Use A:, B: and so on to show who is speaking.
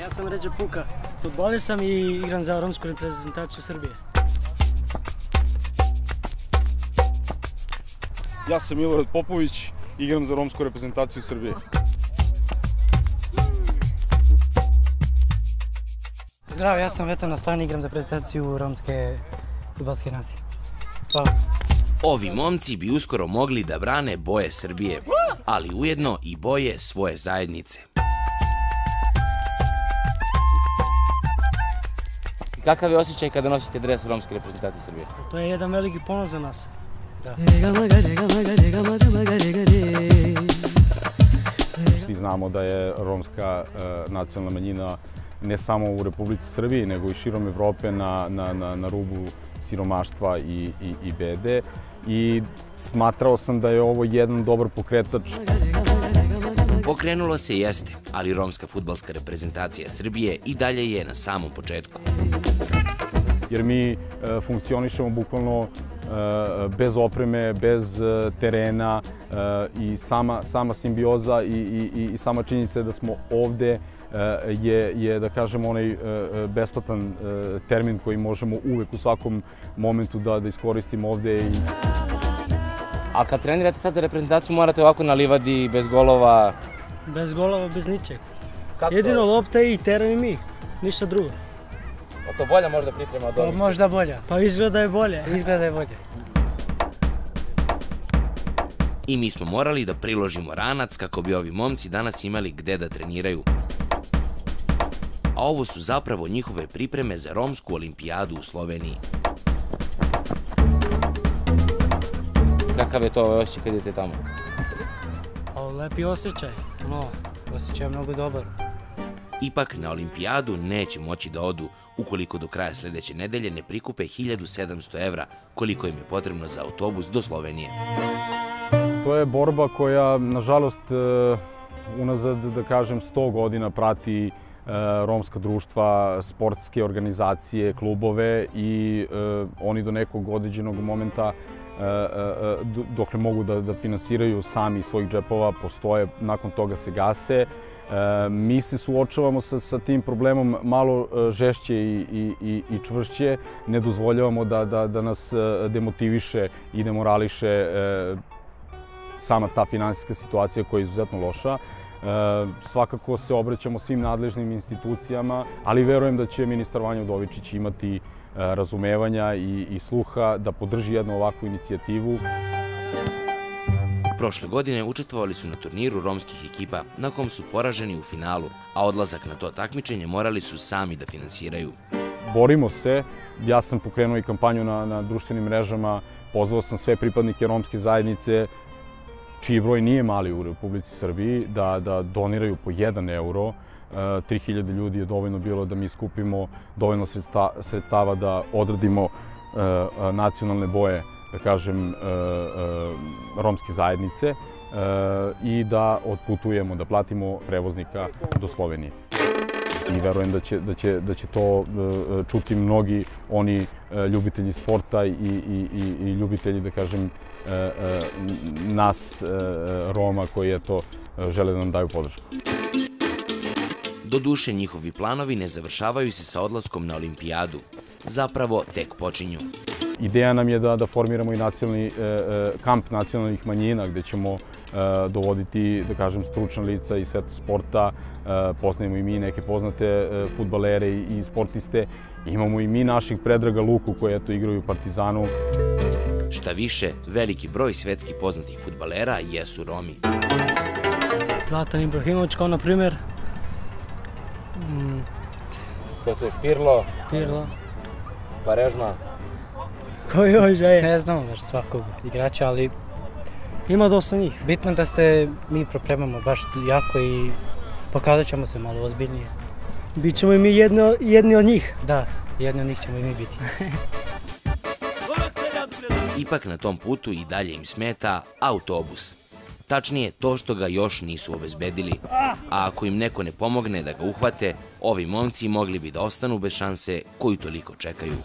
A: Ja sam Ređe Puka. Futboler sam i igram za romsku reprezentaciju Srbije.
B: Ja sam Milorad Popović, igram za romsku reprezentaciju Srbije.
A: Zdravo, ja sam Veto Nastani, igram za reprezentaciju romske futbalske nacije. Hvala.
C: Ovi momci bi uskoro mogli da brane boje Srbije, ali ujedno i boje svoje zajednice.
D: Kakav je osjećaj kada nosite dres romske reprezentacije Srbije?
A: To je jedan veliki ponos za nas. Da.
B: Svi znamo da je romska e, nacionalna manjina ne samo u Republici Srbiji, nego i širom Evrope na, na, na, na rubu siromaštva i, i, i bede. I smatrao sam da je ovo jedan dobar pokretač
C: Pokrenulo se jeste, ali romska futbalska reprezentacija Srbije i dalje je na samom početku.
B: jer mi e, funkcionišemo bukvalno e, bez opreme, bez e, terena e, i sama, sama simbioza i, i, i sama činjenica da smo ovde je, je, da kažem, onaj besplatan termin koji možemo uvek u svakom momentu da, da iskoristimo ovde i
D: A kad trenirate sad za reprezentaciju morate ovako na livadi, bez golova.
A: Bez golova, bez ničeg.
D: Kako
A: Jedino lopta i teren i mi. Ništa drugo.
D: A to bolja možda priprema od
A: Pa
D: ovih?
A: možda bolja. Pa izgleda je bolje, izgleda je bolje.
C: I mi smo morali da priložimo ranac kako bi ovi momci danas imali gde da treniraju. A ovo su zapravo njihove pripreme za romsku olimpijadu u Sloveniji.
D: Kakav je to ovaj osjećaj kad idete tamo?
A: Lepi osjećaj. No, osjećaj je mnogo dobar.
C: Ipak na olimpijadu neće moći da odu ukoliko do kraja sledeće nedelje ne prikupe 1700 evra koliko im je potrebno za autobus do Slovenije.
B: To je borba koja, nažalost, e, unazad, da kažem, 100 godina prati e, romska društva, sportske organizacije, klubove i e, oni do nekog određenog momenta dokle mogu da, da finansiraju sami svojih džepova, postoje, nakon toga se gase. Mi se suočavamo sa, sa tim problemom malo žešće i, i, i čvršće, ne dozvoljavamo da, da, da nas demotiviše i demorališe sama ta finansijska situacija koja je izuzetno loša. E, svakako se obraćamo svim nadležnim institucijama, ali verujem da će ministar Vanja Udovičić imati e, razumevanja i, i sluha da podrži jednu ovakvu inicijativu.
C: Prošle godine učestvovali su na turniru romskih ekipa na kom su poraženi u finalu, a odlazak na to takmičenje morali su sami da finansiraju.
B: Borimo se, ja sam pokrenuo i kampanju na, na društvenim mrežama, pozvao sam sve pripadnike romske zajednice, čiji broj nije mali u Republici Srbiji, da, da doniraju po 1 euro. 3000 ljudi je dovoljno bilo da mi skupimo dovoljno sredsta, sredstava da odradimo nacionalne boje, da kažem, romske zajednice i da otputujemo, da platimo prevoznika do Slovenije i verujem da će, da će, da će to čuti mnogi oni ljubitelji sporta i, i, i, i ljubitelji, da kažem, nas Roma koji eto, žele da nam daju podršku.
C: Do duše njihovi planovi ne završavaju se sa odlaskom na olimpijadu. Zapravo tek počinju.
B: Ideja nam je da, da formiramo i nacionalni, kamp nacionalnih manjina gde ćemo dovoditi, da kažem, stručna lica iz sveta sporta, poznajemo i mi neke poznate futbalere i sportiste. Imamo i mi naših Predraga Luku koji eto igraju u Partizanu.
C: Šta više, veliki broj svetski poznatih futbalera jesu Romi.
A: Zlatan Ibrahimović kao na primjer. Mm,
D: Ko je to Špirlo,
A: Pirlo.
D: Parežma?
A: Koji još je? Ne znam baš svakog igrača, ali ima dosta njih. Bitno je da se mi propremamo baš jako i pokazat ćemo se malo ozbiljnije. Bićemo i mi jedno, jedni od njih. Da, jedni od njih ćemo i mi biti.
C: Ipak na tom putu i dalje im smeta autobus. Tačnije, to što ga još nisu obezbedili. A ako im neko ne pomogne da ga uhvate, ovi momci mogli bi da ostanu bez šanse koju toliko čekaju.